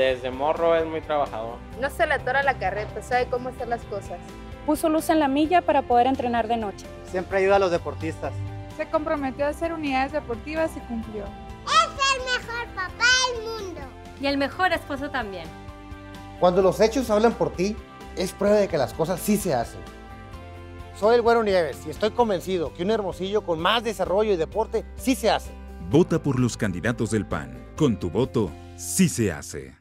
Desde morro es muy trabajador. No se le atora la carreta, sabe cómo hacer las cosas. Puso luz en la milla para poder entrenar de noche. Siempre ayuda a los deportistas. Se comprometió a hacer unidades deportivas y cumplió. Es el mejor papá del mundo. Y el mejor esposo también. Cuando los hechos hablan por ti, es prueba de que las cosas sí se hacen. Soy el Güero Nieves y estoy convencido que un hermosillo con más desarrollo y deporte sí se hace. Vota por los candidatos del PAN. Con tu voto, sí se hace.